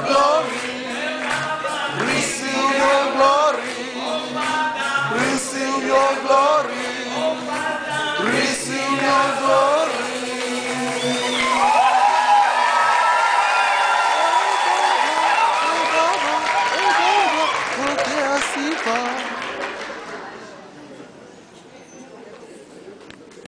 glory. Receive your glory.